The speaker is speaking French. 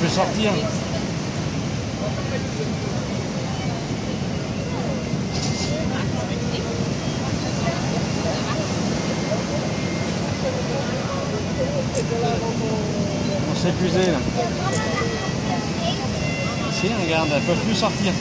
peux sortir. On s'est épuisé là. Si, regarde, elles ne peuvent plus sortir.